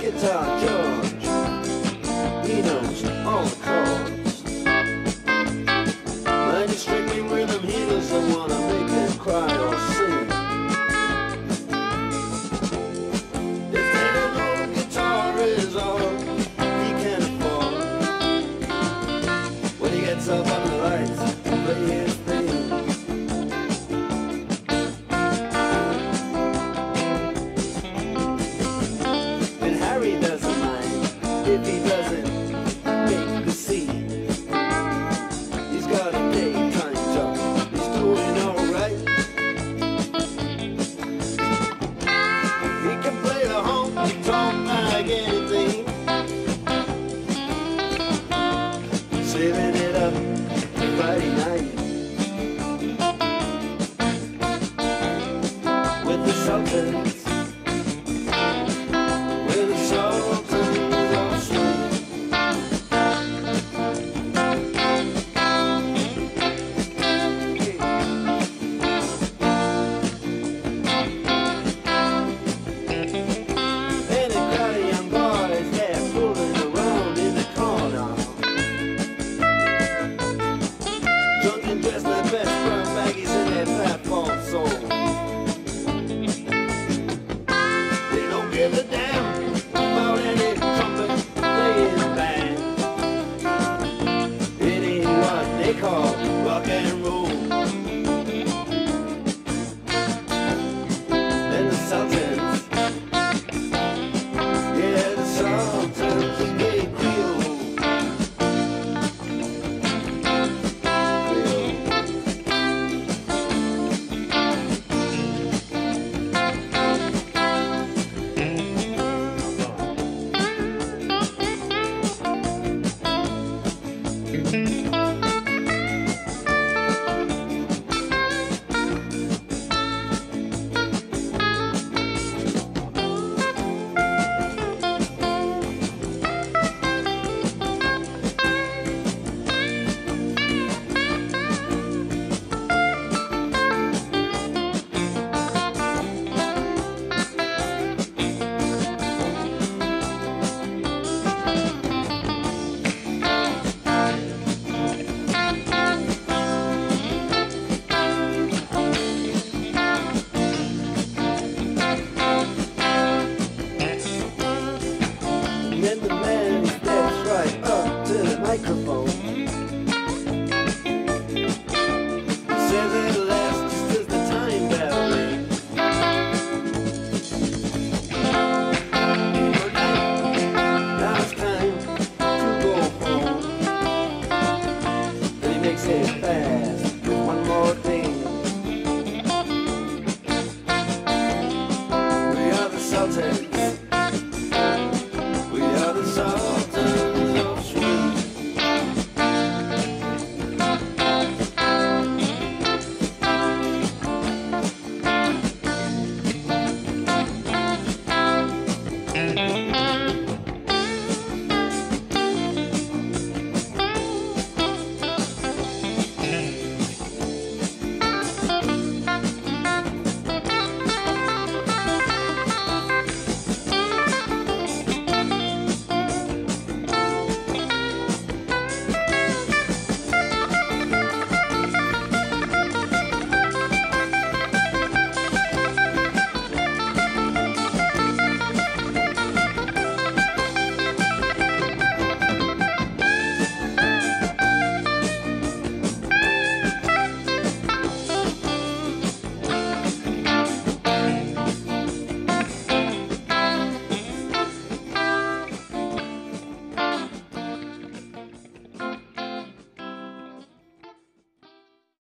guitar George. He knows all the chords. loving.